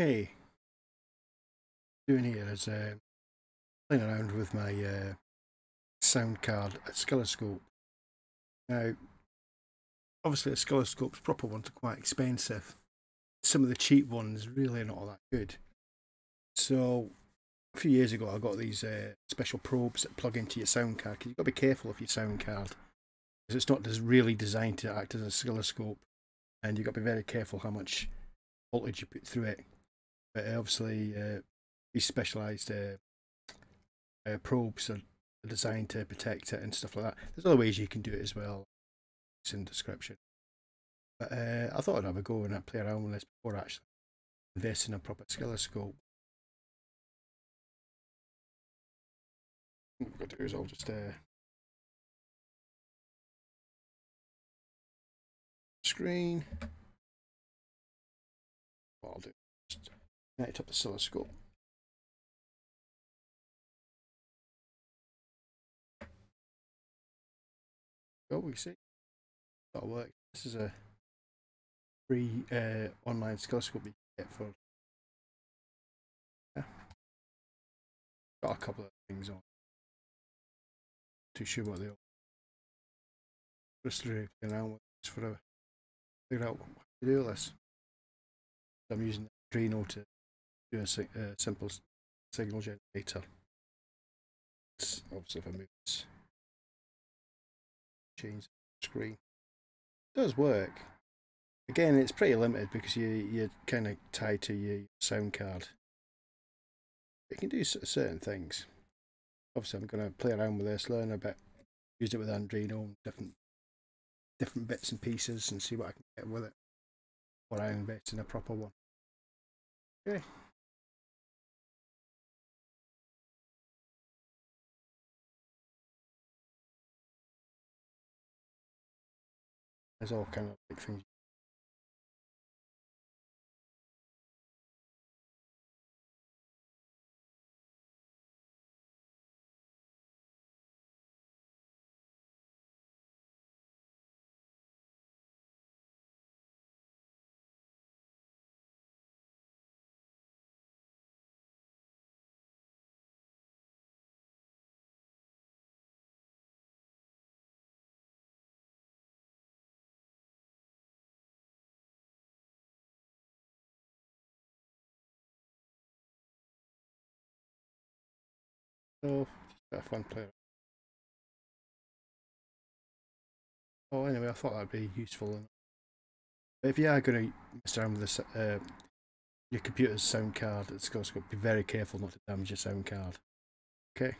Okay. Doing here is uh, playing around with my uh, sound card oscilloscope. Now, obviously, a oscilloscopes, proper ones, are quite expensive. Some of the cheap ones really not all that good. So, a few years ago, I got these uh, special probes that plug into your sound card because you've got to be careful of your sound card because it's not really designed to act as a oscilloscope, and you've got to be very careful how much voltage you put through it. But uh, obviously, uh, these specialized uh, uh, probes are designed to protect it and stuff like that. There's other ways you can do it as well. It's in description. But uh, I thought I'd have a go and I'd play around with this before actually investing in a proper oscilloscope. What I've got to do is I'll just screen. What I'll do connect up the oscilloscope. Oh, we see. That'll work. This is a free uh, online oscilloscope you get for. Yeah. Got a couple of things on. Too sure what they are. Just playing around with this for a figure out how to do this. I'm using Arduino to do a si uh, simple signal generator. It's obviously, if I move this change the screen. It does work. Again, it's pretty limited because you, you're kind of tied to your sound card. It can do certain things. Obviously, I'm going to play around with this, learn a bit, use it with Arduino, different different bits and pieces, and see what I can get with it. Or I invest in a proper one. Okay. There's all kind of So, just a fun player. Oh, anyway, I thought that'd be useful. If you are going to mess around with this, uh, your computer's sound card, it's got to be very careful not to damage your sound card. Okay.